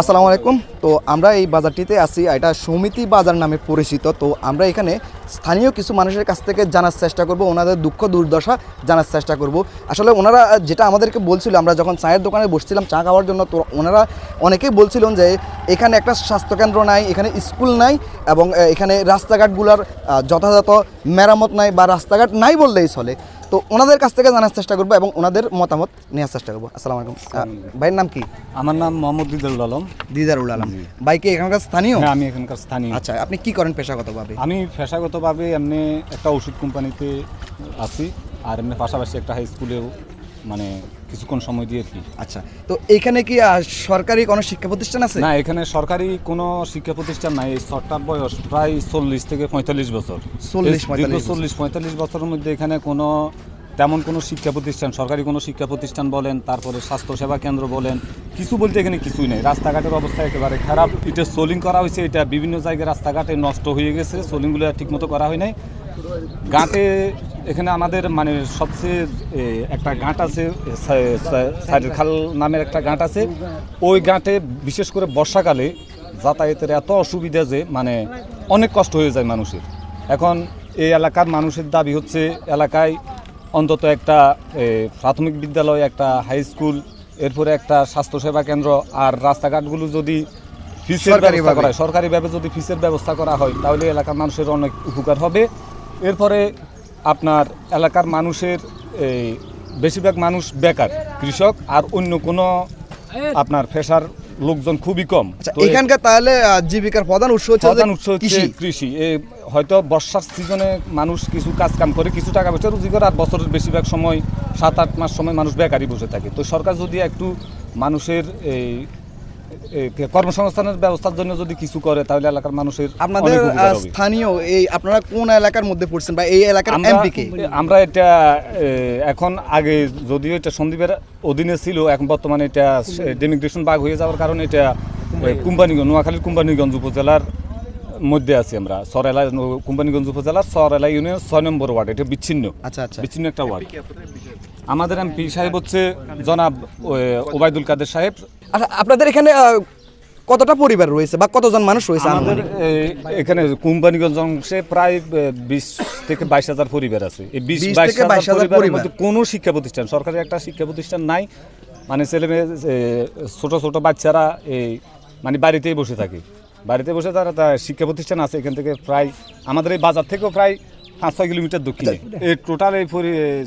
আসসালামু আলাইকুম। তো আমরা এই বাজারটিতে আছি, এটা সমিতি বাজার নামে পরিচিত। তো আমরা এখানে স্থানীয় কিছু মানুষের কাছ থেকে জানার চেষ্টা করব, ওনাদের দুঃখ, দুর্দশা জানার চেষ্টা করব। আসলে ওনারা যেটা আমাদেরকে বলছিল, আমরা যখন চায়ের দোকানে বসছিলাম চা খাওয়ার জন্য, তো ওনারা অনেকেই বলছিলেন যে এখানে একটা স্বাস্থ্যকেন্দ্র নাই, এখানে স্কুল নাই এবং এখানে রাস্তাঘাটগুলোর যথাযথ মেরামত নাই বা রাস্তাঘাট নাই বললেই চলে। তো ওনাদের কাছ থেকে জানার চেষ্টা করব এবং ওনাদের মতামত নেওয়ার চেষ্টা করব। আসসালামু আলাইকুম। ভাইয়ের নাম কি? আমার নাম মোহাম্মদ দিদারুল আলম। দিদারুল আলম। বাইকে এখানকার স্থানীয়? হ্যাঁ আমি এখানকার স্থানীয়। আচ্ছা আপনি কি করেন পেশাগতভাবে? আমি পেশাগতভাবে এমনি একটা ওষুধ কোম্পানিতে আছি আর এমনি পাশাপাশি একটা হাই স্কুলেও মানে কিছুক্ষণ সময় দিয়ে কি? আচ্ছা তো এখানে কি সরকারি কোনো শিক্ষা প্রতিষ্ঠান আছে? না এখানে সরকারি কোনো শিক্ষা প্রতিষ্ঠান নাই। এই শর্টটার বয়স প্রায় চল্লিশ থেকে পঁয়তাল্লিশ বছর। 40, এই দীর্ঘ 45 বছর। চল্লিশ পঁয়তাল্লিশ বছরের মধ্যে এখানে কোনো তেমন কোনো শিক্ষা প্রতিষ্ঠান সরকারি কোনো শিক্ষা প্রতিষ্ঠান বলেন তারপরে স্বাস্থ্যসেবা কেন্দ্র বলেন কিছু বলতে এখানে কিছুই নেই। রাস্তাঘাটের অবস্থা একেবারে খারাপ। এটা সোলিং করা হয়েছে এটা বিভিন্ন জায়গায় রাস্তাঘাটে নষ্ট হয়ে গেছে। সোলিংগুলো ঠিকমতো করা হয় নাই। ঘাটে এখানে আমাদের মানে সবচেয়ে একটা গাঁট আছে সাইডের খাল নামের একটা গাঁট আছে। ওই গাঁটে বিশেষ করে বর্ষাকালে যাতায়াতের এত অসুবিধা যে মানে অনেক কষ্ট হয়ে যায় মানুষের। এখন এই এলাকার মানুষের দাবি হচ্ছে এলাকায় অন্তত একটা প্রাথমিক বিদ্যালয় একটা হাই স্কুল এরপরে একটা স্বাস্থ্যসেবা কেন্দ্র আর রাস্তাঘাটগুলো যদি ফিসের ব্যবস্থা করা হয় সরকারিভাবে যদি ফিসের ব্যবস্থা করা হয় তাহলে এলাকার মানুষের অনেক উপকার হবে। এরপরে আপনার এলাকার মানুষের এই বেশিরভাগ মানুষ বেকার কৃষক আর অন্য কোনো আপনার পেশার লোকজন খুবই কম। আচ্ছা তো এখানকার তাহলে আহ, জীবিকার প্রধান উৎস হচ্ছে প্রধান উৎস হচ্ছে কৃষি। কৃষি। এ হয়তো বর্ষার সিজনে মানুষ কিছু কাজ কাম করে কিছু টাকা পয়সা রুজি করে আর বছরের বেশিরভাগ সময় সাত আট মাস সময় মানুষ বেকারই বসে থাকে। তো সরকার যদি একটু মানুষের এই কর্মসংস্থানের ব্যবস্থার জন্য যদি কিছু করে তাহলে এলাকার মানুষের আপনাদের। স্থানীয় এই আপনারা কোন এলাকার মধ্যে পড়ছেন বা এই এলাকার আমরা এমপি কে আমরা এটা এখন আগে যদিও এটা সন্দীপের অধীনে ছিল এখন বর্তমানে এটা ডেমিগ্রেশন বাগ হয়ে যাওয়ার কারণে এটা কোম্পানিগঞ্জ নোয়াখালীর কোম্পানিগঞ্জ উপজেলার মধ্যে আছি আমরা। সরেলা কোম্পানিগঞ্জ উপজেলার সরেলা ইউনিয়ন ছয় নম্বর ওয়ার্ড এটা বিচ্ছিন্ন। আচ্ছা আচ্ছা। বিচ্ছিন্ন একটা ওয়ার্ড। আমাদের এমপি সাহেব হচ্ছে জনাব ওবায়দুল কাদের সাহেব। আচ্ছা আপনাদের এখানে কতটা পরিবার রয়েছে বা কতজন মানুষ রয়েছে আমাদের এখানে কোম্পানিগঞ্জ অংশে প্রায় বিশ থেকে বাইশ হাজার পরিবার আছে। এই বিশ 20 বাইশ হাজার পরিবার। কোনো শিক্ষা প্রতিষ্ঠান সরকারি একটা শিক্ষা প্রতিষ্ঠান নাই। মানে ছেলে মেয়ে ছোট বাচ্চারা এই মানে বাড়িতেই বসে থাকে। বাড়িতে বসে তারা শিক্ষা প্রতিষ্ঠান আছে এখান থেকে প্রায় আমাদের এই বাজার থেকেও প্রায় পাঁচ ছয় কিলোমিটার দক্ষিণে। এই টোটাল এই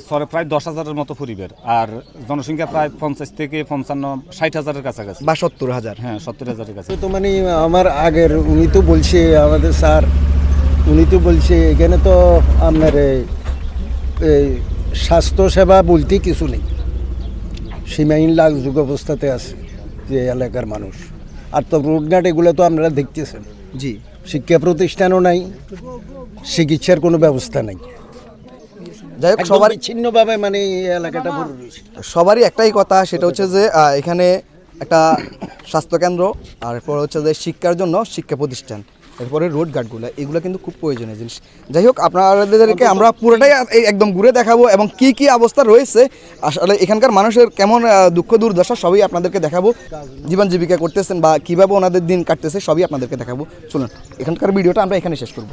সরে প্রায় দশ হাজারের মতো পরিবার। আর জনসংখ্যা প্রায় পঞ্চাশ থেকে পঞ্চান্ন ষাট হাজারের কাছাকাছি। বা সত্তর হাজার। হ্যাঁ সত্তর হাজারের কাছে তো মানে আমার আগের উনি তো বলছে আমাদের স্যার উনি তো বলছে এখানে তো আপনার এই- এই স্বাস্থ্যসেবা বলতে কিছু নেই। সীমাহীন লাখ যুগ অবস্থাতে আছে যে এলাকার মানুষ। আর তো রোডঘাট এগুলো তো আপনারা দেখতেছেন। জি। শিক্ষা প্রতিষ্ঠানও নাই চিকিৎসার কোনো ব্যবস্থা নাই। যাই হোক সবারই সবার ছিন্নভাবে মানে এলাকাটা সবারই একটাই কথা সেটা হচ্ছে যে এখানে একটা স্বাস্থ্যকেন্দ্র আর এরপর হচ্ছে যে শিক্ষার জন্য শিক্ষা প্রতিষ্ঠান। এরপরে রোড গার্ডগুলো এগুলো কিন্তু খুব প্রয়োজনীয় জিনিস। যাই হোক, আপনাদেরকে আমরা পুরোটাই একদম ঘুরে দেখাবো এবং কি কি অবস্থা রয়েছে। আসলে এখানকার মানুষের কেমন দুঃখ দুর্দশা সবই আপনাদেরকে দেখাবো। জীবন জীবিকা করতেছেন বা কীভাবে ওনাদের দিন কাটতেছে সবই আপনাদেরকে দেখাবো। চলুন, এখানকার ভিডিওটা আমরা এখানে শেষ করব।